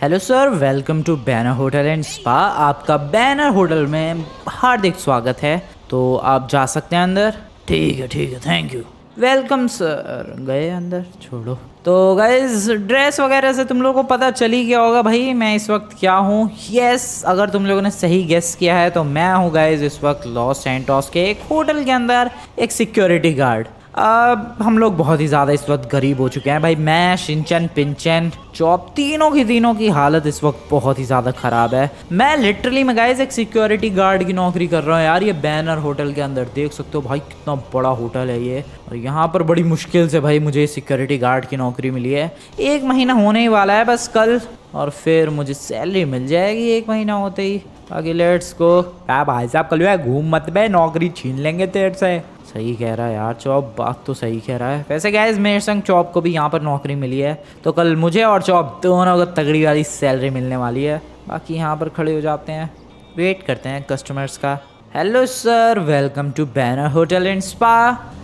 Hello sir welcome to Banner hotel and spa आपका Banner hotel में हार्दिक स्वागत है। तो आप जा सकते हैं अंदर। ठीक है ठीक है. थैंक यू वेलकम सर गए अंदर? छोड़ो। तो गाइज़ ड्रेस वगैरह से तुम लोगों को पता चल ही गया होगा भाई, मैं इस वक्त क्या हूँ? यस अगर तुम लोगों ने सही गेस किया है तो मैं हूँ गाइज़ इस वक्त लॉस सेंटोस के एक होटल के अंदर, एक सिक्योरिटी गार्ड अब हम लोग बहुत ही ज़्यादा इस वक्त गरीब हो चुके हैं। भाई, मैं, शिनचन पिंचन चौप तीनों की तीनों की हालत इस वक्त बहुत ही ज़्यादा ख़राब है। मैं लिटरली मैं गाइज़ एक सिक्योरिटी गार्ड की नौकरी कर रहा हूँ यार। ये बैनर होटल के अंदर, देख सकते हो भाई, कितना बड़ा होटल है ये। और यहाँ पर बड़ी मुश्किल से भाई मुझे सिक्योरिटी गार्ड की नौकरी मिली है। एक महीना होने ही वाला है बस कल, और फिर मुझे सैलरी मिल जाएगी एक महीना होते ही। बाकी लेट्स को क्या भाई साहब, कल घूम मत बे, नौकरी छीन लेंगे तेरे से। सही कह रहा है यार चौप बात तो सही कह रहा है। वैसे गैस मेरे संग चौप को भी यहाँ पर नौकरी मिली है तो कल मुझे और चौप दोनों को तगड़ी वाली सैलरी मिलने वाली है। बाकी यहाँ पर खड़े हो जाते हैं वेट करते हैं कस्टमर्स का। Hello sir welcome to Banner hotel and spa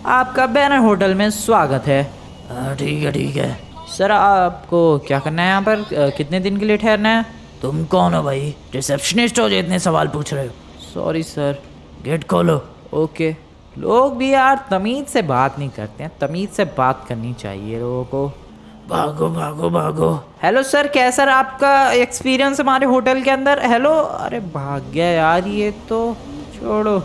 आपका बैनर होटल में स्वागत है। ठीक है ठीक है। सर आपको क्या करना है यहाँ पर? कितने दिन के लिए ठहरना है? तुम कौन हो भाई? रिसेप्शनिस्ट हो जो इतने सवाल पूछ रहे हो। सॉरी सर गेट खोलो। ओके लोग भी यार तमीज़ से बात नहीं करते हैं तमीज़ से बात करनी चाहिए लोगों को। भागो भागो भागो। हेलो सर कैसा आपका एक्सपीरियंस हमारे होटल के अंदर? हेलो? अरे भाग गया यार ये तो छोड़ो।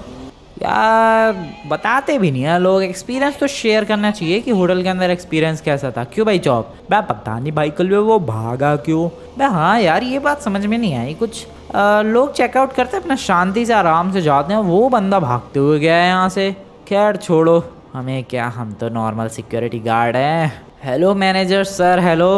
यार बताते भी नहीं है लोग एक्सपीरियंस तो शेयर करना चाहिए कि होटल के अंदर एक्सपीरियंस कैसा था। क्यों भाई जॉब मैं पता नहीं भाई कल वो भागा क्यों? मैं हाँ यार ये बात समझ में नहीं आई कुछ। लोग चेकआउट करते अपना शांति से आराम से जाते हैं वो बंदा भागते हुए गया है यहाँ से। खैर छोड़ो हमें क्या हम तो नॉर्मल सिक्योरिटी गार्ड हैं। हेलो मैनेजर सर हेलो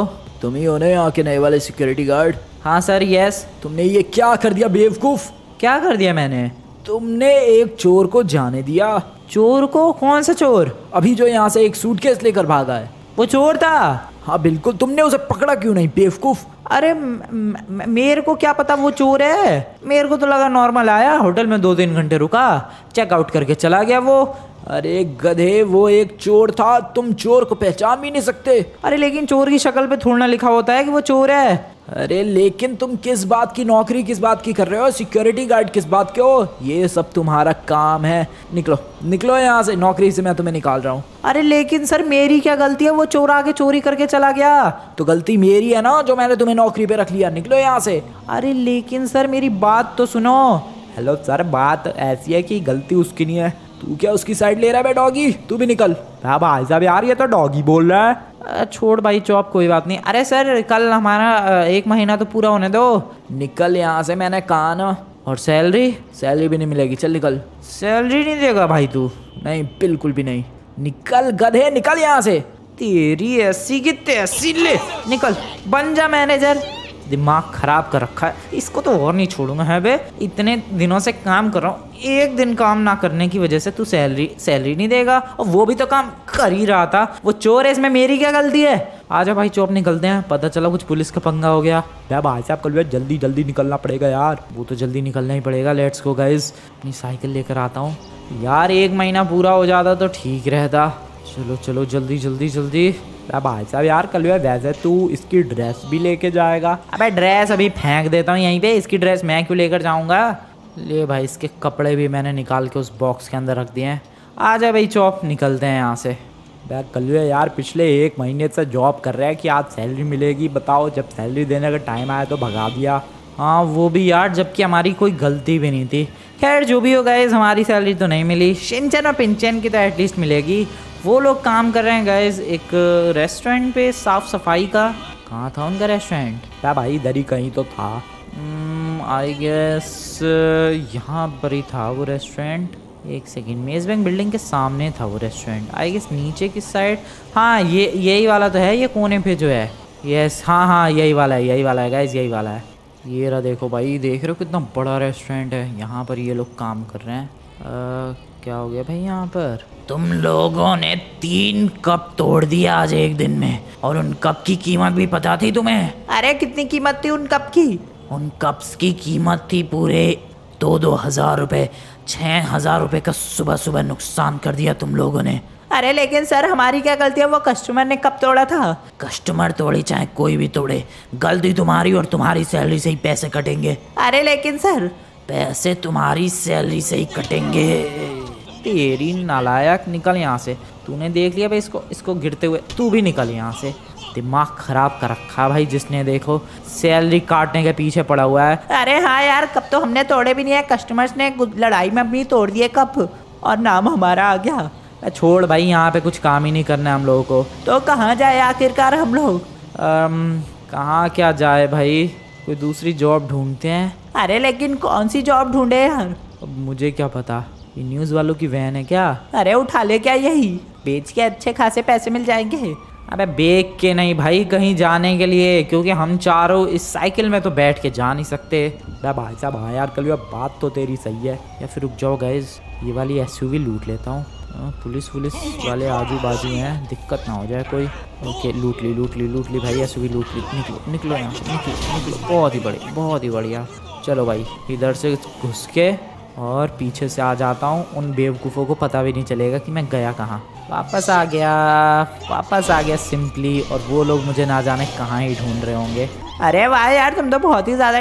तुम ही हो ना यहाँ के नए वाले सिक्योरिटी गार्ड हाँ सर यस तुमने ये क्या कर दिया बेवकूफ़? क्या कर दिया मैंने? तुमने एक चोर को जाने दिया। चोर को? कौन सा चोर? अभी जो यहाँ से एक सूटकेस लेकर भागा है। वो चोर था। हाँ बिल्कुल। तुमने उसे पकड़ा क्यों नहीं? बेवकूफ़। अरे मेरे को क्या पता वो चोर है? मेरे को तो लगा नॉर्मल आया। होटल में दो तीन घंटे रुका। चेकआउट करके चला गया वो। अरे गधे वो एक चोर था। तुम चोर को पहचान भी नहीं सकते। अरे लेकिन चोर की शक्ल पे थोड़ा लिखा होता है कि वो चोर है। अरे लेकिन तुम किस बात की नौकरी किस बात की कर रहे हो? सिक्योरिटी गार्ड किस बात के हो? ये सब तुम्हारा काम है। निकलो निकलो यहाँ से। नौकरी से मैं तुम्हें निकाल रहा हूँ। अरे लेकिन सर मेरी क्या गलती है? वो चोर आके चोरी करके चला गया। तो गलती मेरी है ना जो मैंने तुम्हें नौकरी पे रख लिया। निकलो यहाँ से। अरे लेकिन सर मेरी बात तो सुनो। हेलो सर बात ऐसी है कि गलती उसकी नहीं है। तू क्या उसकी साइड ले रहा है डॉगी तू भी निकल। भाई साहब यार ये तो डॉगी बोल रहा है। छोड़ भाई चौप कोई बात नहीं। अरे सर कल हमारा एक महीना तो पूरा होने दो। निकल यहाँ से मैंने कहा ना। और सैलरी सैलरी भी नहीं मिलेगी चल निकल। सैलरी नहीं देगा भाई तू? नहीं बिल्कुल भी नहीं। निकल गधे निकल यहाँ से। तेरी ऐसी की तैसी ले निकल बन जा मैनेजर दिमाग खराब कर रखा है। इसको तो और नहीं छोड़ूँगा है बे? इतने दिनों से काम कर रहा हूँ। एक दिन काम ना करने की वजह से तू सैलरी सैलरी नहीं देगा। और वो भी तो काम कर ही रहा था। वो चोर है इसमें मेरी क्या गलती है? आ आजा भाई चोर निकलते हैं। पता चला कुछ पुलिस का पंगा हो गया। यार भाई साहब कल भैया जल्दी जल्दी निकलना पड़ेगा यार। वो तो जल्दी निकलना ही पड़ेगा लेट्स को गाइज़ अपनी साइकिल लेकर आता हूँ। यार एक महीना पूरा हो जाता तो ठीक रहता। चलो चलो, जल्दी जल्दी जल्दी। भाई साहब यार, कल वैसे तू इसकी ड्रेस भी लेके जाएगा। अबे ड्रेस अभी फेंक देता हूँ यहीं पे, इसकी ड्रेस मैं क्यों लेकर जाऊँगा? ले भाई, इसके कपड़े भी मैंने निकाल के उस बॉक्स के अंदर रख दिए हैं। आ जा भाई चौप निकलते हैं यहाँ से। यार कलवे यार, पिछले एक महीने से जॉब कर रहा है कि आज सैलरी मिलेगी, बताओ, जब सैलरी देने का टाइम आया तो भगा दिया। हाँ वो भी यार, जबकि हमारी कोई गलती भी नहीं थी। खैर, जो भी होगा इस हमारी सैलरी तो नहीं मिली। शिनचन और पिंचन की तो एटलीस्ट मिलेगी। वो लोग काम कर रहे हैं गैस एक रेस्टोरेंट पे साफ़ सफ़ाई का। कहाँ था उनका रेस्टोरेंट क्या भाई इधर ही कहीं तो था। आई hmm, गेस यहाँ पर ही था वो रेस्टोरेंट एक सेकेंड मेज बैंक बिल्डिंग के सामने था वो रेस्टोरेंट आई गेस नीचे किस साइड हाँ ये यही वाला तो है ये कोने पे जो है। यस हाँ हाँ यही वाला है यही वाला है गाइज़ यही वाला है। ये रहा देखो भाई देख रहे हो कितना बड़ा रेस्टोरेंट है। यहाँ पर ये लोग काम कर रहे हैं। आ, क्या हो गया भाई यहाँ पर? तुम लोगों ने तीन कप तोड़ दिया आज एक दिन में। और उन कप की कीमत भी पता थी तुम्हें? अरे कितनी कीमत थी उन कप की? उन कप्स की कीमत थी पूरे दो दो हज़ार रुपए। छह हज़ार रुपए का सुबह सुबह नुकसान कर दिया तुम लोगों ने। अरे लेकिन सर हमारी क्या गलती है? वो कस्टमर ने कब तोड़ा था। कस्टमर तोड़े चाहे कोई भी तोड़े। गलती तुम्हारी और तुम्हारी सैलरी से ही पैसे कटेंगे। अरे लेकिन सर। पैसे तुम्हारी सैलरी से ही कटेंगे। तेरी नालायक निकल यहाँ से। तूने देख लिया भाई इसको इसको गिरते हुए। तू भी निकल यहाँ से। दिमाग खराब कर रखा भाई जिसने देखो सैलरी काटने के पीछे पड़ा हुआ है। अरे हाँ यार कब तो हमने तोड़े भी नहीं है। कस्टमर्स ने लड़ाई में अपनी तोड़ दिए कप और नाम हमारा आ गया। छोड़ भाई यहाँ पे कुछ काम ही नहीं करना है हम लोगों को। तो कहाँ जाए आखिरकार हम लोग? कहाँ क्या जाए भाई? कोई दूसरी जॉब ढूंढते हैं? अरे लेकिन कौन सी जॉब ढूंढे यार मुझे क्या पता? ये न्यूज़ वालों की वैन है क्या? अरे उठा ले क्या यही? बेच के अच्छे खासे पैसे मिल जाएँगे। अबे बेच के नहीं भाई कहीं जाने के लिए क्योंकि हम चारों इस साइकिल में तो बैठ के जा नहीं सकते। भाई साहब हाँ यार कल बात तो तेरी सही है। या फिर रुक जाओ गैस ये वाली एसयूवी लूट लेता हूँ। हाँ, पुलिस वुलिस वाले आजू बाजू हैं दिक्कत ना हो जाए कोई। ओके लूट ली लूट ली लूट ली भाई ऐसे भी लूट ली। निकलो निकलो यहाँ निकलो निकलो। बहुत ही बढ़िया बहुत ही बढ़िया। चलो भाई इधर से घुस के और पीछे से आ जाता हूँ। उन बेवकूफ़ों को पता भी नहीं चलेगा कि मैं गया कहाँ। वापस आ गया वापस आ गया सिंपली और वो लोग मुझे ना जाने कहाँ ही ढूंढ रहे होंगे। अरे वाह यार तुम तो बहुत ही ज़्यादा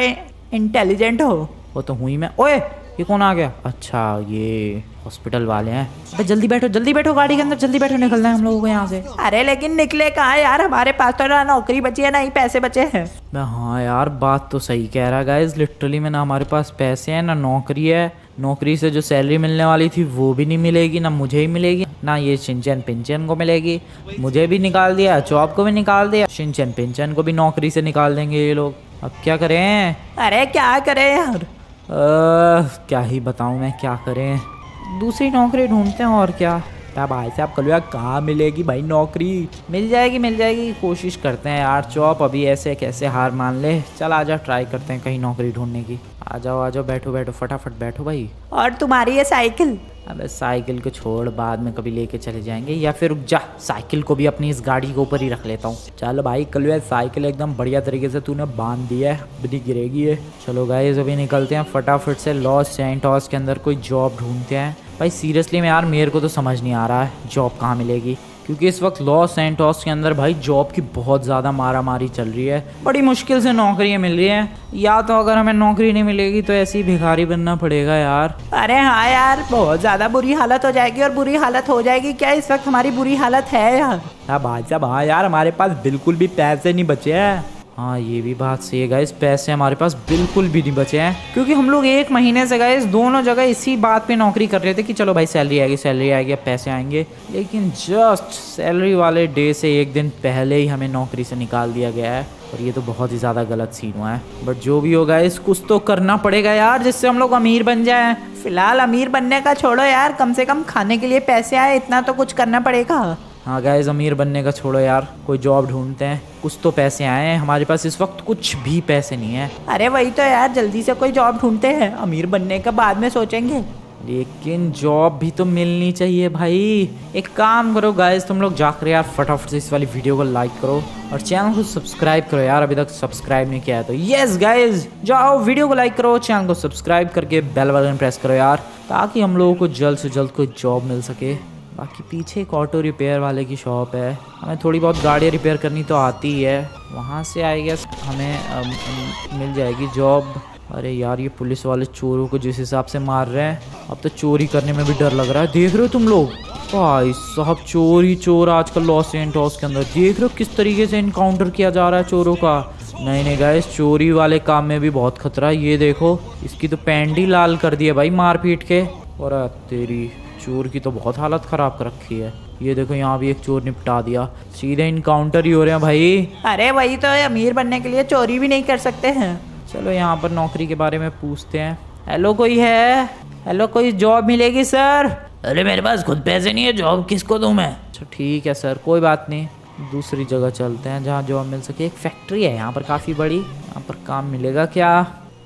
इंटेलिजेंट हो। वो तो हुई मैं। ओए ये कौन आ गया? अच्छा ये हॉस्पिटल वाले हैं। अबे जल्दी बैठो जल्दी बैठो गाड़ी के अंदर जल्दी बैठो निकलना है हम लोगों को यहाँ से। अरे लेकिन निकले कहा यार? हमारे पास तो ना नौकरी बची है ना ही पैसे बचे हैं। हाँ यार बात तो सही कह रहा गाइज़ लिटरली में ना हमारे पास पैसे हैं ना नौकरी है। नौकरी से जो सैलरी मिलने वाली थी वो भी नहीं मिलेगी ना मुझे ही मिलेगी ना ये शिनचैन पिंचन को मिलेगी। मुझे भी निकाल दिया जॉब को भी निकाल दिया। शिनचैन पिंचन को भी नौकरी से निकाल देंगे ये लोग। अब क्या करें? अरे क्या करें यार? आ, क्या ही बताऊँ मैं क्या करें? दूसरी नौकरी ढूंढते हैं और क्या? क्या भाई आप कल यार कहाँ मिलेगी भाई नौकरी? मिल जाएगी मिल जाएगी कोशिश करते हैं यार चौप अभी ऐसे कैसे हार मान ले। चल आजा ट्राई करते हैं कहीं नौकरी ढूँढने की। आ जाओ आ जाओ बैठो बैठो फटाफट बैठो भाई। और तुम्हारी ये साइकिल? अबे साइकिल को छोड़ बाद में कभी लेके चले जाएँगे या फिर रुक जा साइकिल को भी अपनी इस गाड़ी के ऊपर ही रख लेता हूँ। चल भाई कल साइकिल एकदम बढ़िया तरीके से तूने बाँध दिया है अभी गिरेगी है चलो गाइस अभी निकलते हैं फटाफट से लॉस सेंटॉस के अंदर कोई जॉब ढूंढते हैं। भाई सीरियसली में यार मेरे को तो समझ नहीं आ रहा है जॉब कहाँ मिलेगी। क्योंकि इस वक्त लॉस सेंटोस के अंदर भाई जॉब की बहुत ज़्यादा मारा मारी चल रही है। बड़ी मुश्किल से नौकरियाँ मिल रही हैं। या तो अगर हमें नौकरी नहीं मिलेगी तो ऐसी भिखारी बनना पड़ेगा यार। अरे हाँ यार बहुत ज़्यादा बुरी हालत हो जाएगी और बुरी हालत हो जाएगी। क्या इस वक्त हमारी बुरी हालत है? यार हाँ भाई साहब हाँ यार हमारे पास बिल्कुल भी पैसे नहीं बचे हैं। हाँ ये भी बात सही है गाइस पैसे हमारे पास बिल्कुल भी नहीं बचे हैं। क्योंकि हम लोग एक महीने से गाइस दोनों जगह इसी बात पे नौकरी कर रहे थे कि चलो भाई सैलरी आएगी सैलरी आएगी, अब पैसे आएँगे। लेकिन जस्ट सैलरी वाले डे से एक दिन पहले ही हमें नौकरी से निकाल दिया गया है। और ये तो बहुत ही ज़्यादा गलत सीन हुआ है। बट जो भी होगा इस कुछ तो करना पड़ेगा यार जिससे हम लोग अमीर बन जाए। फ़िलहाल अमीर बनने का छोड़ो यार, कम से कम खाने के लिए पैसे आए, इतना तो कुछ करना पड़ेगा। हाँ गाइज़ अमीर बनने का छोड़ो यार कोई जॉब ढूंढते हैं। कुछ तो पैसे आए हैं हमारे पास इस वक्त कुछ भी पैसे नहीं है। अरे वही तो यार जल्दी से कोई जॉब ढूंढते हैं अमीर बनने का बाद में सोचेंगे। लेकिन जॉब भी तो मिलनी चाहिए भाई। एक काम करो गाइज़ तुम लोग जाकर यार फटाफट से इस वाली वीडियो को लाइक करो और चैनल को सब्सक्राइब करो यार अभी तक सब्सक्राइब नहीं किया है तो। यस गाइज़ जाओ वीडियो को लाइक करो चैनल को सब्सक्राइब करके बेल बटन प्रेस करो यार ताकि हम लोगों को जल्द से जल्द कोई जॉब मिल सके। बाकी पीछे एक ऑटो रिपेयर वाले की शॉप है। हमें थोड़ी बहुत गाड़ियाँ रिपेयर करनी तो आती ही। है वहाँ से आई गेस हमें अम, अम, मिल जाएगी जॉब अरे यार ये पुलिस वाले चोरों को जिस हिसाब से मार रहे हैं अब तो चोरी करने में भी डर लग रहा है। देख रहे हो तुम लोग? भाई साहब चोर ही चोर आजकल लॉस एंटॉस के अंदर। देख रहे हो किस तरीके से इनकाउंटर किया जा रहा है चोरों का? नहीं नहीं गाइस चोरी वाले काम में भी बहुत खतरा है। ये देखो इसकी तो ही लाल कर दी है भाई मार पीट के। और तेरी चोर की तो बहुत हालत ख़राब कर रखी है। ये देखो यहाँ भी एक चोर निपटा दिया। सीधे इनकाउंटर ही हो रहे हैं भाई। अरे वही तो अमीर बनने के लिए चोरी भी नहीं कर सकते हैं। चलो यहाँ पर नौकरी के बारे में पूछते हैं। हेलो कोई है? हेलो कोई जॉब मिलेगी सर अरे मेरे पास खुद पैसे नहीं है जॉब किसको दूँ मैं? अच्छा ठीक है सर कोई बात नहीं। दूसरी जगह चलते हैं जहाँ जॉब मिल सके। एक फैक्ट्री है यहाँ पर काफ़ी बड़ी। यहाँ पर काम मिलेगा क्या?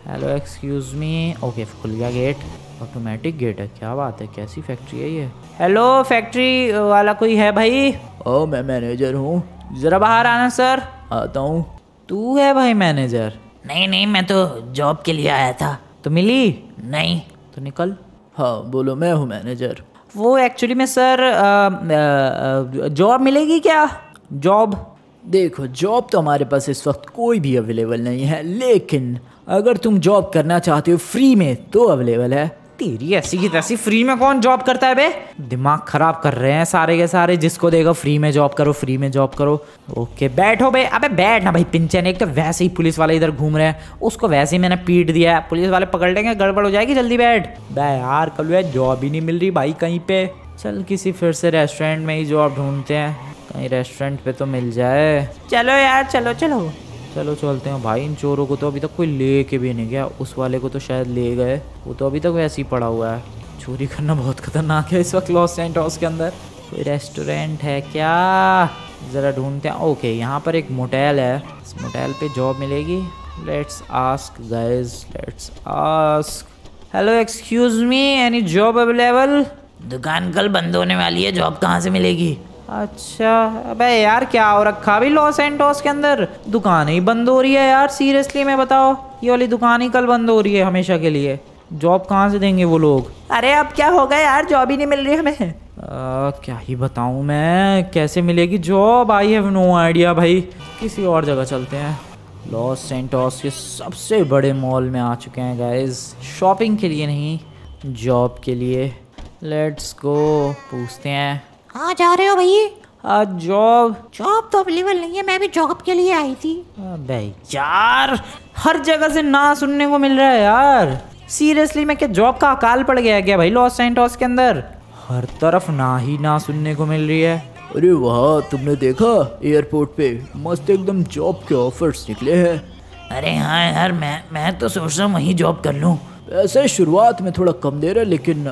हेलो एक्सक्यूज़ मी ओके खुल गया गेट ऑटोमेटिक गेट है क्या बात है कैसी फैक्ट्री है ये? हेलो फैक्ट्री वाला कोई है भाई? ओ मैं मैनेजर हूँ। ज़रा बाहर आना सर आता हूँ। तू है भाई मैनेजर नहीं नहीं मैं तो जॉब के लिए आया था। तो मिली? नहीं। तो निकल। हाँ बोलो मैं हूँ मैनेजर वो एक्चुअली में सर जॉब मिलेगी क्या? जॉब देखो जॉब तो हमारे पास इस वक्त कोई भी अवेलेबल नहीं है लेकिन अगर तुम जॉब करना चाहते हो फ्री में तो अवेलेबल है। तेरी ऐसी की तैसी फ्री में कौन जॉब करता है बे? दिमाग खराब कर रहे हैं सारे के सारे, जिसको देगा फ्री में जॉब करो फ्री में जॉब करो। ओके बैठो बे। अबे बैठ ना भाई, पिंचन एक तो वैसे ही पुलिस वाले इधर घूम रहे हैं। उसको वैसे ही मैंने पीट दिया है। पुलिस वाले पकड़ लेंगे, गड़बड़ हो जाएगी जल्दी बैठ। बे यार, कल जॉब ही नहीं मिल रही भाई कहीं पे। चल किसी फिर से रेस्टोरेंट में ही जॉब ढूंढते हैं। कहीं रेस्टोरेंट पे तो मिल जाए। चलो यार, चलो चलो। चलो चलते हैं। भाई, इन चोरों को तो अभी तक कोई ले के भी नहीं गया। उस वाले को तो शायद ले गए। वो तो अभी तक वैसे ही पड़ा हुआ है। चोरी करना बहुत खतरनाक है इस वक्त लॉस सेंटोस के अंदर। कोई रेस्टोरेंट है क्या? ज़रा ढूंढते हैं। ओके, यहाँ पर एक मोटेल है। इस मोटेल पे जॉब मिलेगी। Let's ask guys let's ask hello excuse me any job available दुकान कल बंद होने वाली है। जॉब कहाँ से मिलेगी? अच्छा अबे यार क्या हो रखा अभी लॉस एंटोस के अंदर? दुकान ही बंद हो रही है यार सीरियसली मैं बताओ। ये वाली दुकान ही कल बंद हो रही है हमेशा के लिए। जॉब कहाँ से देंगे वो लोग? अरे अब क्या होगा यार जॉब ही नहीं मिल रही हमें। आ, क्या ही बताऊँ मैं कैसे मिलेगी job I have no idea भाई। किसी और जगह चलते हैं। लॉस सेंटोस के सबसे बड़े मॉल में आ चुके हैं गाइज़ शॉपिंग के लिए नहीं जॉब के लिए। लेट्स गो पूछते हैं। हाँ जा रहे हो भैया? जॉब जॉब तो अवेलेबल नहीं है मैं भी जॉब के लिए आई थी। अबे यार हर जगह से ना सुनने को मिल रहा है यार। सीरियसली मैं क्या जॉब का अकाल पड़ गया क्या भाई लॉस सेंटोस के अंदर? हर तरफ़ ना ही ना सुनने को मिल रही है। अरे वाह तुमने देखा? एयरपोर्ट पे मस्त एकदम जॉब के ऑफर्स निकले हैं। अरे हाँ यार मैं मैं तो सोच रहा हूँ वहीं जॉब कर लूँ। ऐसे शुरुआत में थोड़ा कम दे रहा है लेकिन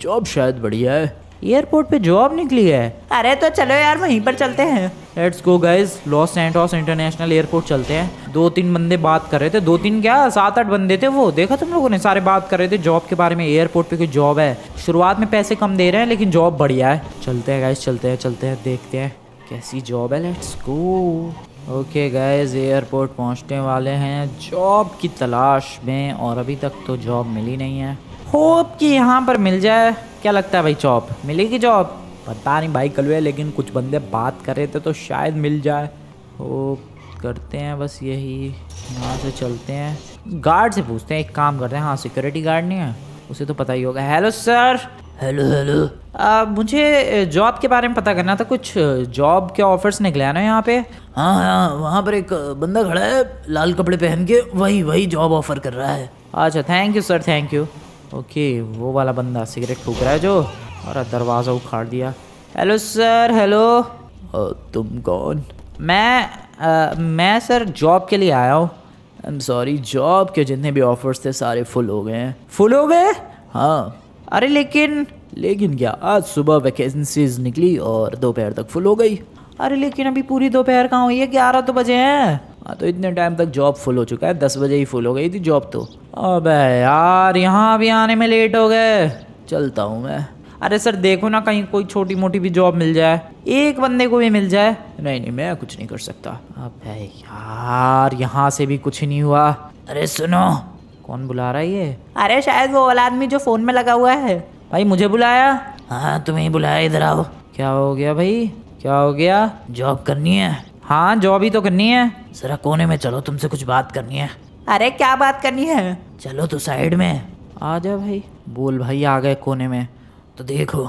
जॉब शायद बढ़िया है। एयरपोर्ट पे जॉब निकली है। अरे तो चलो यार वहीं पर चलते हैं। Let's go guys Los Santos international airport चलते हैं। दो तीन बंदे बात कर रहे थे। दो तीन क्या? सात आठ बंदे थे वो। देखा तुम लोगों ने? सारे बात कर रहे थे जॉब के बारे में। एयरपोर्ट पे कोई जॉब है। शुरुआत में पैसे कम दे रहे हैं लेकिन जॉब बढ़िया है। चलते हैं गाइस चलते हैं चलते हैं देखते हैं कैसी जॉब है। Let's go okay guys airport पहुँचने वाले हैं। जॉब की तलाश में। और अभी तक तो जॉब मिली नहीं है। होप कि यहाँ पर मिल जाए। क्या लगता है भाई जॉब मिलेगी जॉब पता नहीं भाई कलवे लेकिन कुछ बंदे बात कर रहे थे तो शायद मिल जाए। होप करते हैं बस यही। यहाँ से चलते हैं। गार्ड से पूछते हैं एक काम करते हैं। हाँ सिक्योरिटी गार्ड नहीं है। उसे तो पता ही होगा। हेलो सर हेलो हेलो मुझे जॉब के बारे में पता करना था। कुछ जॉब के ऑफर्स निकले हैं ना यहाँ पे? हाँ हाँ वहाँ पर एक बंदा खड़ा है लाल कपड़े पहन के वही वही जॉब ऑफ़र कर रहा है। अच्छा thank you sir thank you okay वो वाला बंदा सिगरेट फूक रहा है जो और दरवाज़ा उखाड़ दिया। Hello sir hello. तुम कौन? मैं आ, मैं सर जॉब के लिए आया हूँ। आई एम सॉरी जॉब के जितने भी ऑफर्स थे सारे फुल हो गए हैं। फुल हो गए? हाँ। अरे लेकिन लेकिन क्या आज सुबह वैकेंसीज निकली और दोपहर तक फुल हो गई। अरे लेकिन अभी पूरी दोपहर कहाँ हुई है? ग्यारह तो बजे हैं। हाँ तो इतने टाइम तक जॉब फुल हो चुका है दस बजे ही फुल हो गई थी जॉब तो। अबे यार यहाँ अभी आने में लेट हो गए। चलता हूँ मैं। अरे सर देखो ना कहीं कोई छोटी मोटी भी जॉब मिल जाए। एक बंदे को भी मिल जाए। नहीं नहीं मैं कुछ नहीं कर सकता। अबे यार यहाँ से भी कुछ नहीं हुआ। अरे सुनो कौन बुला रहा है ये? अरे शायद वो वाला आदमी जो फ़ोन में लगा हुआ है। भाई मुझे बुलाया? हाँ तुम्हें बुलाया इधर आओ। क्या हो गया भाई? क्या हो गया? जॉब करनी है? हाँ जॉब ही तो करनी है। जरा कोने में चलो तुमसे कुछ बात करनी है। अरे क्या बात करनी है? चलो तो साइड में। आ जा भाई। बोल भाई आ गए कोने में। तो देखो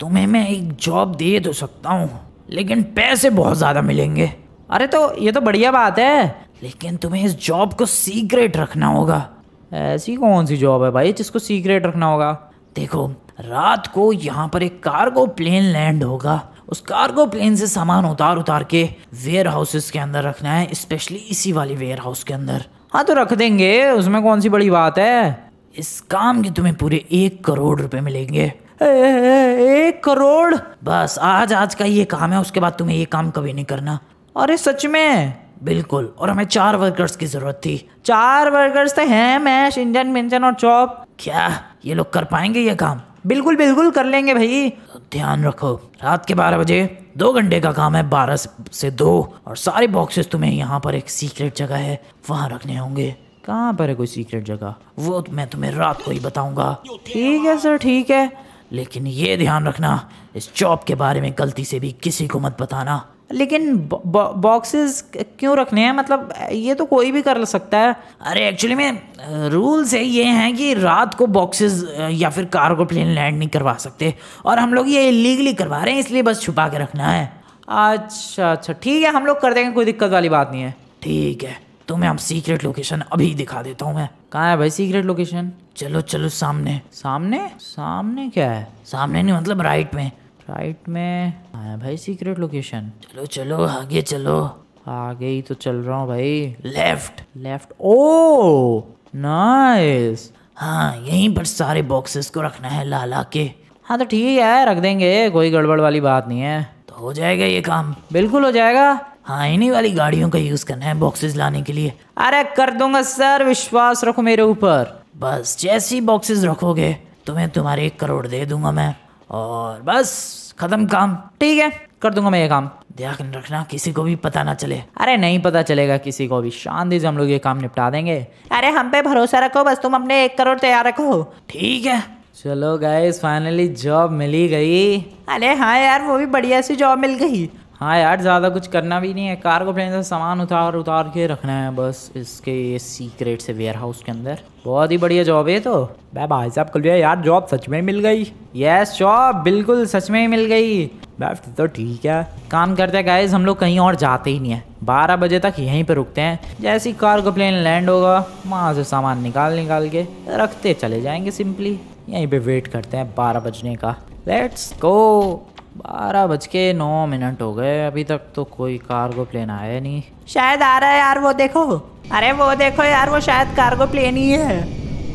तुम्हें मैं एक जॉब दे तो सकता हूँ लेकिन पैसे बहुत ज़्यादा मिलेंगे। अरे तो ये तो बढ़िया बात है। लेकिन तुम्हें इस जॉब को सीक्रेट रखना होगा। ऐसी कौन सी जॉब है भाई जिसको सीक्रेट रखना होगा? देखो रात को यहाँ पर एक कार्गो प्लेन लैंड होगा। उस कार्गो प्लेन से सामान उतार उतार के वेयर हाउसेस के अंदर रखना है स्पेशली इसी वाली वेयर हाउस के अंदर। हाँ तो रख देंगे। उसमें कौन सी बड़ी बात है? इस काम के तुम्हें पूरे एक करोड़ रुपए मिलेंगे। ए, ए, एक करोड़? बस आज आज का ये काम है उसके बाद तुम्हें ये काम कभी नहीं करना। अरे सच में? बिल्कुल और हमें चार वर्कर्स की ज़रूरत थी। चार वर्कर्स तो हैं मैश इंजन मिंजन और चॉप क्या ये लोग कर पाएँगे ये काम? बिल्कुल बिल्कुल कर लेंगे भाई। ध्यान रखो रात के बारह बजे दो घंटे का काम है बारह से दो और सारे बॉक्सेस तुम्हें यहाँ पर एक सीक्रेट जगह है वहाँ रखने होंगे। कहाँ पर है कोई सीक्रेट जगह? वो मैं तुम्हें रात को ही बताऊँगा। ठीक है सर ठीक है। लेकिन ये ध्यान रखना इस जॉब के बारे में गलती से भी किसी को मत बताना। लेकिन बॉक्सेस क्यों रखने हैं? मतलब ये तो कोई भी कर सकता है। अरे एक्चुअली में रूल्स है ये हैं कि रात को बॉक्सेस या फिर कार्गो प्लेन लैंड नहीं करवा सकते। और हम लोग ये इलीगली करवा रहे हैं इसलिए बस छुपा के रखना है। अच्छा अच्छा ठीक है हम लोग कर देंगे कोई दिक्कत वाली बात नहीं है। ठीक है तुम्हें हम सीक्रेट लोकेशन अभी दिखा देता हूँ मैं। कहाँ है भाई सीक्रेट लोकेशन चलो चलो सामने। सामने? सामने क्या है? सामने नहीं मतलब राइट में। राइट में। है भाई सीक्रेट लोकेशन चलो चलो, आगे चलो। आगे ही तो चल रहा हूँ भाई। लेफ़्ट लेफ़्ट ओ नाइस हाँ यहीं पर सारे बॉक्सेस को रखना है लाला के। हाँ तो ठीक है रख देंगे। कोई गड़बड़ वाली बात नहीं है। तो हो जाएगा ये काम। बिल्कुल हो जाएगा। हाँ इन्हीं वाली गाड़ियों का यूज़ करना है बॉक्सेस लाने के लिए। अरे, कर दूँगा सर, विश्वास रखो मेरे ऊपर। बस, जैसी बॉक्सेस रखोगे, तुम्हें तुम्हारे एक करोड़ दे दूँगा मैं। और बस। खत्म काम ठीक है? कर दूँगा मैं ये काम। ध्यान रखना किसी को भी पता ना चले। अरे नहीं पता चलेगा किसी को भी। शांति से हम लोग ये काम निपटा देंगे। अरे हम पे भरोसा रखो बस तुम अपने एक करोड़ तैयार रखो। ठीक है। चलो गाइस फाइनली जॉब मिली गई। अरे हाँ यार वो भी बढ़िया सी जॉब मिल गई। हाँ यार, ज़्यादा कुछ करना भी नहीं है। कार्गो प्लेन से सामान उतार उतार के रखना है बस इसके ये सीक्रेट से वेयर हाउस के अंदर। बहुत ही बढ़िया जॉब है तो। मैं भाई साहब, कल यार जॉब सच में मिल गई। यस जॉब बिल्कुल सच में ही मिल गई। बैठ तो ठीक है। काम करते हैं गाइज़ हम लोग कहीं और जाते ही नहीं है। बारह बजे तक यहीं पे रुकते हैं। जैसे ही कार्गो प्लेन लैंड होगा, वहाँ से सामान निकाल निकाल के रखते चले जाएँगे सिंपली यहीं पे वेट करते हैं बारह बजने का। लेट्स गो बारह बज के नौ मिनट हो गए अभी तक तो कोई कार्गो प्लेन आया नहीं। शायद आ रहा है यार वो देखो। अरे वो देखो यार वो शायद कार्गो प्लेन ही है।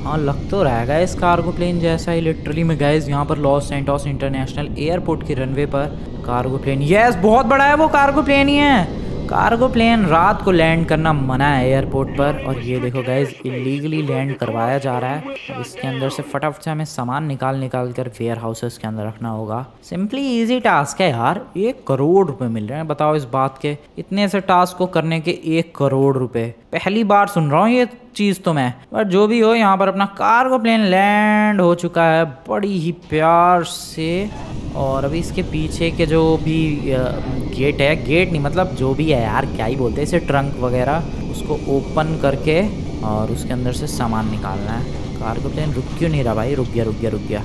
हाँ लग तो रहेगा इस कार्गो प्लेन जैसा ही लिटरली में गए यहाँ पर लॉस सेंटोस इंटरनेशनल एयरपोर्ट के रनवे पर कार्गो प्लेन यस बहुत बड़ा है वो कार्गो प्लेन ही है। कार्गो प्लेन रात को लैंड करना मना है एयरपोर्ट पर। और ये देखो गैस इलीगली लैंड करवाया जा रहा है। इसके अंदर से फटाफट से हमें सामान निकाल निकाल कर वेयर हाउसेस के अंदर रखना होगा। सिंपली इजी टास्क है यार। एक करोड़ रुपए मिल रहे हैं, बताओ इस बात के। इतने से टास्क को करने के एक करोड़ रुपए। पहली बार सुन रहा हूँ ये चीज़ तो मैं। पर जो भी हो, यहाँ पर अपना कार्गो प्लेन लैंड हो चुका है, बड़ी ही प्यार से। और अभी इसके पीछे के जो भी गेट है गेट नहीं मतलब जो भी है यार, क्या ही बोलते हैं इसे ट्रंक वगैरह, उसको ओपन करके और उसके अंदर से सामान निकालना है। कार्गो प्लेन रुक क्यों नहीं रहा भाई? रुक गया रुक गया रुक गया।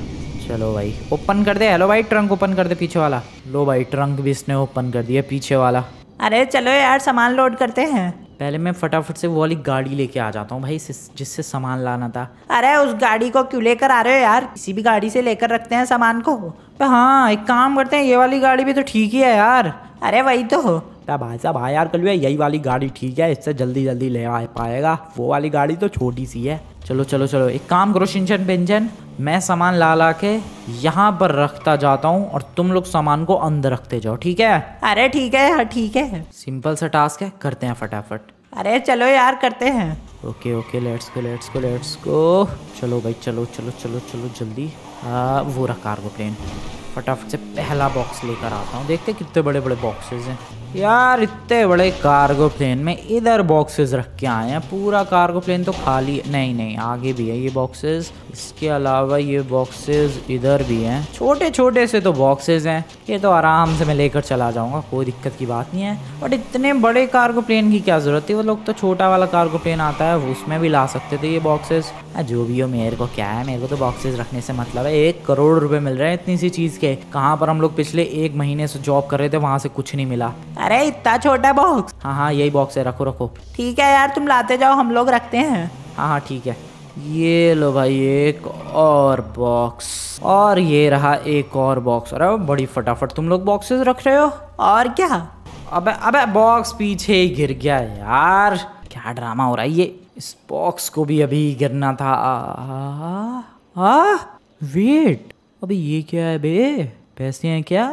चलो भाई ओपन कर दे। हेलो भाई ट्रंक ओपन कर दे पीछे वाला। लो भाई ट्रंक भी इसने ओपन कर दिया पीछे वाला। अरे चलो यार, सामान लोड करते हैं। पहले मैं फटाफट से वो वाली गाड़ी लेके आ जाता हूँ भाई जिससे सामान लाना था। अरे, उस गाड़ी को क्यों लेकर आ रहे हो यार? किसी भी गाड़ी से लेकर रखते हैं सामान को। हाँ एक काम करते हैं, ये वाली गाड़ी भी तो ठीक ही है यार। अरे, वही तो। भाई साहब हाँ यार कल यही वाली गाड़ी ठीक है इससे जल्दी जल्दी ले आ पाएगा। वो वाली गाड़ी तो छोटी सी है। चलो चलो चलो एक काम करो सिंचन पेंशन मैं सामान ला ला के यहाँ पर रखता जाता हूँ और तुम लोग सामान को अंदर रखते जाओ ठीक है? अरे ठीक है हाँ ठीक है। सिंपल सा टास्क है करते हैं फटाफट। अरे चलो यार करते हैं। Okay okay let's go let's go let's go चलो भाई चलो चलो चलो चलो जल्दी। आ, वो रहा कार्गो प्लेन फटाफट से पहला बॉक्स लेकर आता हूँ। देखते कितने बड़े बड़े बॉक्सेस हैं। यार, इतने बड़े कार्गो प्लेन में इधर बॉक्सेस रख के आए हैं। पूरा कार्गो प्लेन तो खाली नहीं नहीं, आगे भी है ये बॉक्सेस इसके अलावा ये बॉक्सेस इधर भी हैं। छोटे छोटे से तो बॉक्सेस हैं। ये तो आराम से मैं लेकर चला जाऊँगा, कोई दिक्कत की बात नहीं है। बट इतने बड़े कार्गो प्लेन की क्या ज़रूरत थी? वो लोग तो छोटा वाला कार्गो प्लेन आता है उसमें भी ला सकते थे ये बॉक्सेस जो भी हो, मेरे को क्या है? मेरे को तो बॉक्सेस रखने से मतलब है, एक करोड़ रुपए मिल रहे हैं इतनी सी चीज़ के। कहाँ पर हम लोग पिछले एक महीने से जॉब कर रहे थे, वहाँ से कुछ नहीं मिला। अरे इतना छोटा बॉक्स हाँ हाँ यही बॉक्स है रखो रखो। ठीक है यार तुम लाते जाओ हम लोग रखते हैं। हाँ हाँ ठीक है। ये लो भाई एक और बॉक्स और ये रहा एक और बॉक्स अरे बड़ी फटाफट तुम लोग बॉक्सेस रख रहे हो? और क्या? अबे अबे बॉक्स पीछे ही गिर गया यार। क्या ड्रामा हो रहा है ये? इस बॉक्स को भी अभी गिरना था। आ, आ, वेट अबे ये क्या है बे? पैसे हैं क्या?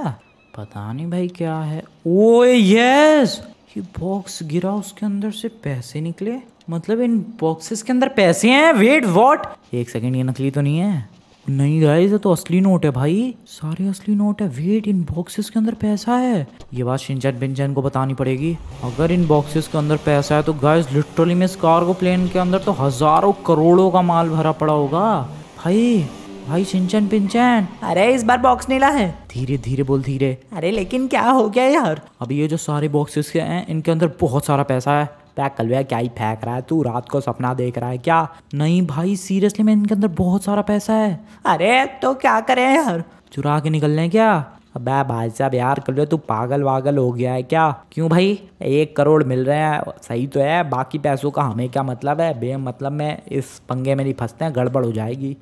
पता नहीं भाई क्या है। ओ यस ये बॉक्स गिरा, उसके अंदर से पैसे निकले। मतलब इन बॉक्सेस के अंदर पैसे हैं? वेट व्हाट एक सेकंड ये नकली तो नहीं है? नहीं गाइस ये तो असली नोट है भाई। सारे असली नोट है। वेट इन बॉक्सेस के अंदर पैसा है? ये बात शिंचन बिंचन को बतानी पड़ेगी। अगर इन बॉक्सेस के अंदर पैसा है तो गाइस लिटरली में इस कार्गो प्लेन के अंदर तो हज़ारों करोड़ों का माल भरा पड़ा होगा। भाई भाई सिंचन पिंचन। अरे इस बार बॉक्स नीला है। धीरे धीरे बोल धीरे। अरे लेकिन क्या हो गया यार? अभी ये जो सारे बॉक्सेस के हैं इनके अंदर बहुत सारा पैसा है। पैक कल क्या ही फेंक रहा है? तू रात को सपना देख रहा है क्या? नहीं भाई सीरियसली में इनके अंदर बहुत सारा पैसा है। अरे तो क्या करें यार? चुरा के निकल रहे क्या? अबे भाई साहब यार कर तू पागल वागल हो गया है क्या? क्यों भाई? एक करोड़ मिल रहे हैं सही तो है बाकी पैसों का हमें क्या मतलब है? बे मतलब में इस पंगे में नहीं फंसते हैं गड़बड़ हो जाएगी।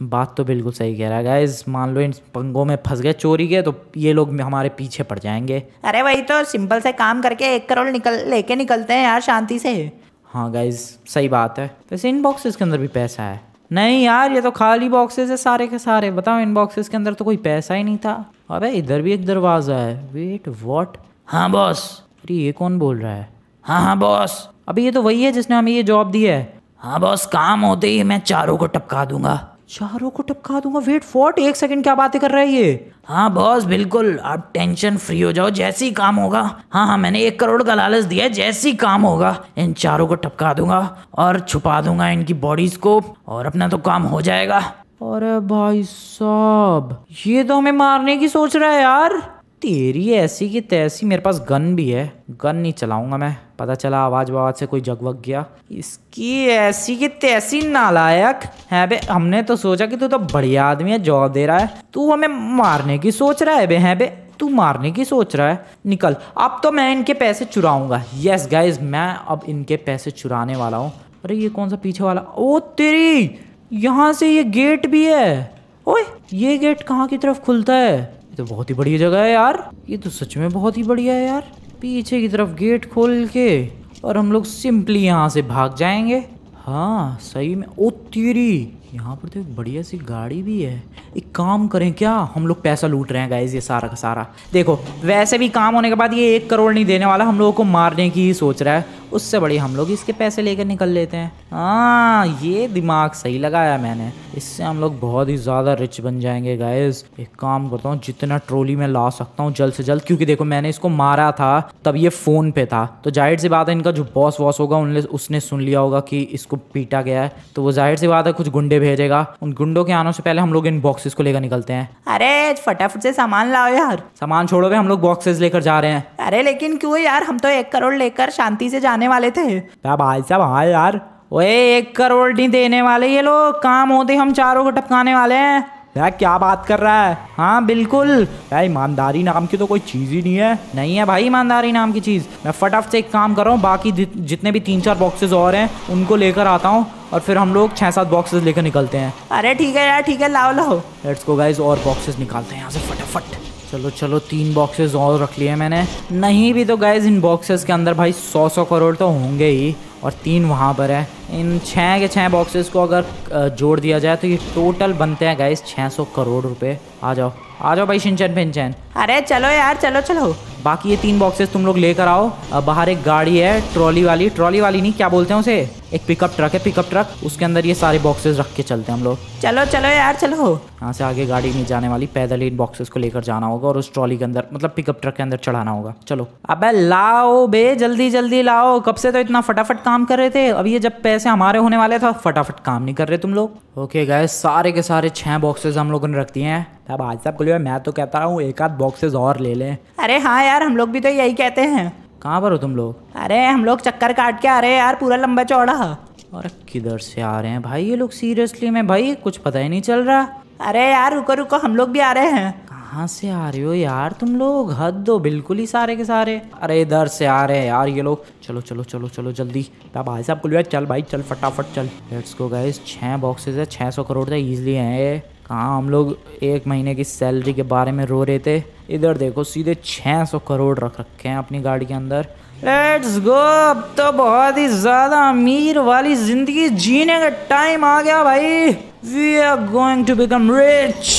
बात तो बिल्कुल सही कह रहा है। गाइस मान लो इन पंगों में फंस गए चोरी के तो ये लोग हमारे पीछे पड़ जाएँगे। अरे वही तो सिंपल से काम करके एक करोड़ निकल लेके निकलते हैं यार शांति से। हाँ गाइज़ सही बात है। वैसे इन बॉक्सेस के अंदर भी पैसा है। नहीं यार ये तो खाली बॉक्सेस है सारे के सारे। बताओ इन बॉक्सेस के अंदर तो कोई पैसा ही नहीं था। अबे इधर भी एक दरवाज़ा है। वेट वॉट हाँ बॉस अरे ये कौन बोल रहा है? हाँ हाँ बॉस अभी ये तो वही है जिसने हमें ये जॉब दी है। हाँ बॉस काम होते ही मैं चारों को टपका दूँगा। चारों को टपका दूँगा। वेट फॉट एक सेकंड क्या बातें कर रहा है ये? हाँ बॉस बिल्कुल। आप टेंशन फ्री हो जाओ जैसे ही काम होगा। हाँ हाँ मैंने एक करोड़ का लालच दिया है जैसे ही काम होगा इन चारों को टपका दूँगा और छुपा दूँगा इनकी बॉडीज को और अपना तो काम हो जाएगा। अरे भाई साहब ये तो हमें मारने की सोच रहा है यार। तेरी ऐसी की तैसी मेरे पास गन भी है। गन नहीं चलाऊँगा मैं। पता चला आवाज़ आवाज़ से कोई जगवग गया। इसकी ऐसी की तैसी नालायक। है बे, हमने तो सोचा कि तू तो बढ़िया आदमी है जॉब दे रहा है। तू हमें मारने की सोच रहा है बे है बे? तू मारने की सोच रहा है। निकल, अब तो मैं इनके पैसे चुराऊँगा। यस गाइज़ मैं अब इनके पैसे चुराने वाला हूँ। अरे, ये कौन सा पीछे वाला? ओ, तेरी! यहाँ से ये गेट भी है। ओए, ये गेट कहाँ की तरफ़ खुलता है? ये तो बहुत ही बढ़िया जगह है यार। ये तो सच में बहुत ही बढ़िया है यार। पीछे की तरफ़ गेट खोल के और हम लोग सिंपली यहाँ से भाग जाएँगे। हाँ सही में। ओ, तेरी! यहाँ पर तो एक बढ़िया सी गाड़ी भी है। एक काम करें क्या? हम लोग पैसा लूट रहे हैं गाइज़ ये सारा का सारा। देखो, वैसे भी काम होने के बाद ये एक करोड़ नहीं देने वाला, हम लोगों को मारने की ही सोच रहा है। उससे बड़ी हम लोग इसके पैसे लेकर निकल लेते हैं। हाँ ये दिमाग सही लगाया मैंने। इससे हम लोग बहुत ही ज़्यादा रिच बन जाएँगे गाइज़ एक काम करता हूँ जितना ट्रोली में ला सकता हूँ जल्द से जल्द क्योंकि देखो मैंने इसको मारा था तब ये फ़ोन पे था। तो ज़ाहिर सी बात है इनका जो बॉस वॉस होगा उनने उसने सुन लिया होगा कि इसको पीटा गया है। तो वो ज़ाहिर सी बात है कुछ गुंडे भेजेगा। उन गुंडों के आने से पहले हम लोग इन बॉक्सेस को लेकर निकलते हैं। अरे फटाफट से सामान लाओ यार। सामान छोड़ो हम लोग बॉक्सेस लेकर जा रहे हैं। अरे लेकिन क्यों यार? हम तो एक करोड़ लेकर शांति से जाने वाले थे। क्या भाई साहब? हाँ यार। ओए एक करोड़ नहीं देने वाले ये लोग। काम होते हम चारों को टपकाने वाले हैं। यार क्या बात कर रहा है? हाँ बिल्कुल। यार ईमानदारी नाम की तो कोई चीज़ ही नहीं है। नहीं है भाई ईमानदारी नाम की चीज़। मैं फटाफट से एक काम कर रहा हूँ। बाकी जितने भी तीन चार बॉक्सेस और हैं उनको लेकर आता हूँ। और फिर हम लोग छः सात बॉक्सेस लेकर निकलते हैं। अरे ठीक है यार ठीक है। लाओ लाओ। लेट्स गो गाइस और बॉक्सेस निकालते हैं यहाँ से फटाफट। चलो चलो, तीन बॉक्सेस और रख लिए मैंने। नहीं भी तो गाइज़ इन बॉक्सेस के अंदर भाई सौ सौ करोड़ तो होंगे ही, और तीन वहाँ पर है। इन छः के छः बॉक्सेस को अगर जोड़ दिया जाए तो ये टोटल बनते हैं गाइज़ छः सौ करोड़ रुपए। आ जाओ। आ जाओ भाई शिनचैन पिनचैन अरे चलो यार चलो चलो। बाकी ये तीन बॉक्सेस तुम लोग लेकर आओ। बाहर एक गाड़ी है ट्रॉली वाली। ट्रॉली वाली नहीं क्या बोलते हैं उसे? एक पिकअप ट्रक है पिकअप ट्रक उसके अंदर ये सारे बॉक्सेस रख के चलते हैं हम लोग। चलो चलो यार चलो। यहाँ से आगे गाड़ी नहीं जाने वाली। पैदल इन बॉक्सेस को लेकर जाना होगा और उस ट्रॉली के अंदर मतलब पिकअप ट्रक के अंदर चढ़ाना होगा। चलो। अब लाओ बे जल्दी जल्दी लाओ। कब से तो इतना फटाफट काम कर रहे थे? अब ये जब पैसे हमारे होने वाले था फटाफट काम नहीं कर रहे तुम लोग। ओके गए सारे के सारे छह बॉक्सेस हम लोगों ने रख दिए हैं। अब आज साहब को मैं तो कहता हूँ एक आध बॉक्सेस और ले लें। अरे हाँ यार हम लोग भी तो यही कहते हैं। कहाँ पर हो तुम लोग? अरे हम लोग चक्कर काट के आ रहे हैं यार पूरा लंबा चौड़ा। और किधर से आ रहे हैं भाई ये लोग सीरियसली में? भाई कुछ पता ही नहीं चल रहा। अरे यार रुको रुको हम लोग भी आ रहे हैं। कहाँ से आ रहे हो यार तुम लोग? हद दो बिल्कुल ही सारे के सारे। अरे इधर से आ रहे हैं यार ये लोग। चलो चलो चलो चलो जल्दी। भाई साहब कुल चल भाई चल फटाफट चल। लेट्स गो गाइस छः बॉक्सेस है छः सौ करोड़ तो ईजिली हैं कहाँ हम लोग एक महीने की सैलरी के बारे में रो रहे थे। इधर देखो, सीधे छः सौ करोड़ रख रखे हैं अपनी गाड़ी के अंदर। लेट्स गो अब तो बहुत ही ज़्यादा अमीर वाली ज़िंदगी जीने का टाइम आ गया भाई। We are going to become rich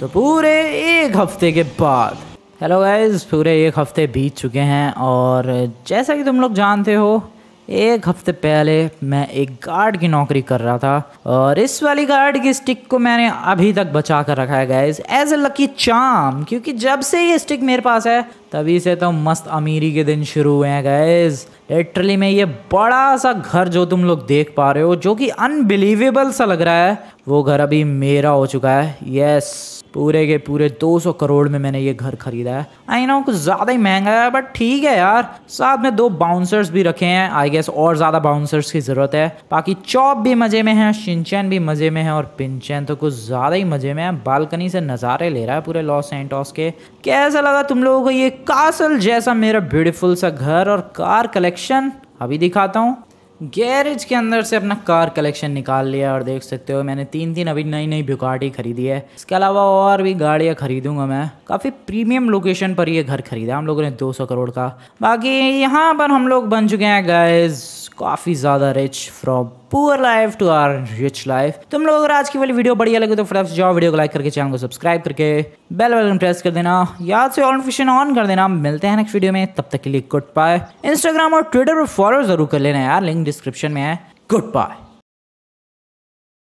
तो पूरे एक हफ़्ते के बाद। हेलो गाइज़ पूरे एक हफ़्ते बीत चुके हैं और जैसा कि तुम लोग जानते हो एक हफ़्ते पहले मैं एक गार्ड की नौकरी कर रहा था और इस वाली गार्ड की स्टिक को मैंने अभी तक बचा कर रखा है गाइस एज ए लकी चाम क्योंकि जब से ये स्टिक मेरे पास है, तभी से तो मस्त अमीरी के दिन शुरू हुए हैं गाइस लिटरली में ये बड़ा सा घर जो तुम लोग देख पा रहे हो, जो कि अनबिलीवेबल सा लग रहा है, वो घर अभी मेरा हो चुका है. यस पूरे के पूरे 200 करोड़ में मैंने ये घर खरीदा है। आई नो कुछ ज़्यादा ही महँगा है बट ठीक है यार। साथ में दो बाउंसर्स भी रखे हैं। आई गेस और ज़्यादा बाउंसर्स की ज़रूरत है। बाकी चौप भी मज़े में है, शिनचैन भी मज़े में है और पिंचैन तो कुछ ज़्यादा ही मज़े में है। बालकनी से नज़ारे ले रहा है पूरे लॉस एंटॉस के। कैसा लगा तुम लोगों को ये कासल जैसा मेरा ब्यूटीफुल सा घर और कार कलेक्शन अभी दिखाता हूँ। गैरेज के अंदर से अपना कार कलेक्शन निकाल लिया और देख सकते हो मैंने तीन तीन अभी नई नई बुकाटी खरीदी है। इसके अलावा और भी गाड़ियाँ खरीदूँगा मैं। काफ़ी प्रीमियम लोकेशन पर ये घर खरीदा हम लोगों ने 200 करोड़ का। बाकी यहाँ पर हम लोग बन चुके हैं गाइज़ काफ़ी ज़्यादा rich from poor life to are rich life. तुम लोग अगर आज की वाली वीडियो बढ़िया लगे तो फटाफट जाओ वीडियो को लाइक करके चैनल को सब्सक्राइब करके बेल बटन प्रेस कर देना, याद से नोटिफिकेशन ऑन कर देना। मिलते हैं नेक्स्ट वीडियो में, तब तक के लिए गुड बाय इंस्टाग्राम और ट्विटर पर फॉलो ज़रूर कर लेना यार लिंक डिस्क्रिप्शन में है। Good bye